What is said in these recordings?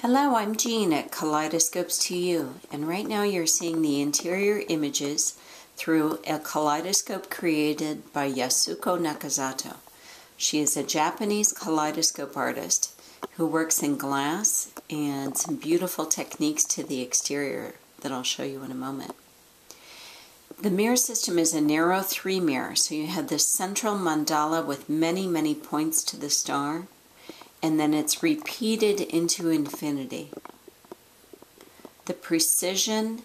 Hello, I'm Jean at Kaleidoscopes to You, and right now you're seeing the interior images through a kaleidoscope created by Yasuko Nakazato. She is a Japanese kaleidoscope artist who works in glass and some beautiful techniques to the exterior that I'll show you in a moment. The mirror system is a narrow three mirror, so you have this central mandala with many, many points to the star and then it's repeated into infinity. The precision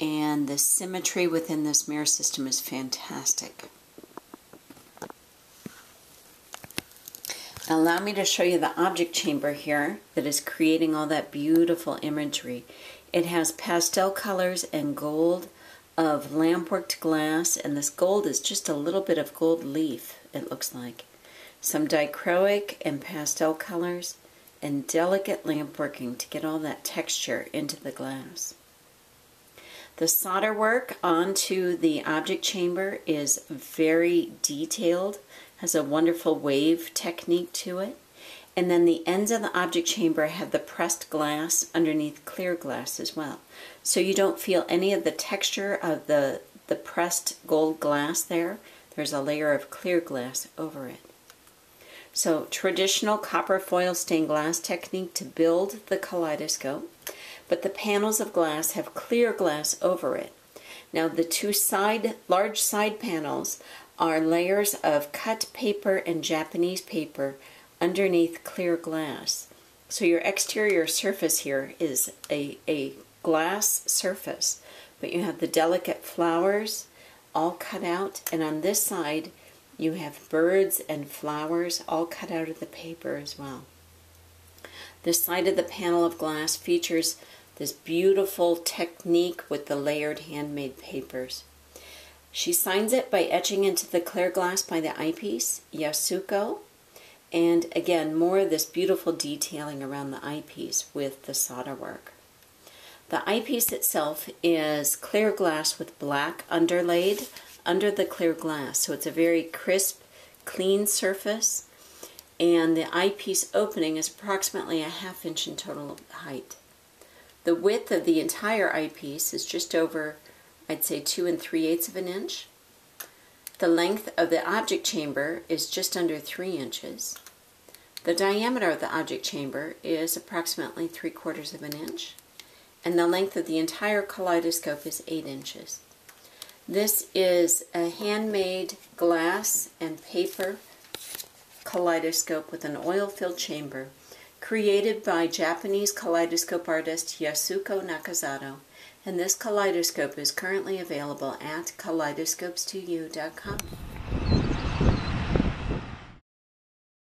and the symmetry within this mirror system is fantastic. Allow me to show you the object chamber here that is creating all that beautiful imagery. It has pastel colors and gold of lampworked glass, and this gold is just a little bit of gold leaf, it looks like some dichroic and pastel colors, and delicate lamp working to get all that texture into the glass. The solder work onto the object chamber is very detailed, has a wonderful wave technique to it. And then the ends of the object chamber have the pressed glass underneath clear glass as well. So you don't feel any of the texture of the, the pressed gold glass there. There's a layer of clear glass over it. So traditional copper foil stained glass technique to build the kaleidoscope, but the panels of glass have clear glass over it. Now the two side, large side panels are layers of cut paper and Japanese paper underneath clear glass. So your exterior surface here is a, a glass surface, but you have the delicate flowers all cut out, and on this side you have birds and flowers all cut out of the paper as well. The side of the panel of glass features this beautiful technique with the layered handmade papers. She signs it by etching into the clear glass by the eyepiece, Yasuko, and again, more of this beautiful detailing around the eyepiece with the solder work. The eyepiece itself is clear glass with black underlaid under the clear glass. So it's a very crisp, clean surface. And the eyepiece opening is approximately a half inch in total height. The width of the entire eyepiece is just over, I'd say, two and three eighths of an inch. The length of the object chamber is just under three inches. The diameter of the object chamber is approximately three quarters of an inch. And the length of the entire kaleidoscope is eight inches. This is a handmade glass and paper kaleidoscope with an oil-filled chamber created by Japanese kaleidoscope artist Yasuko Nakazato and this kaleidoscope is currently available at kaleidoscopes2u.com.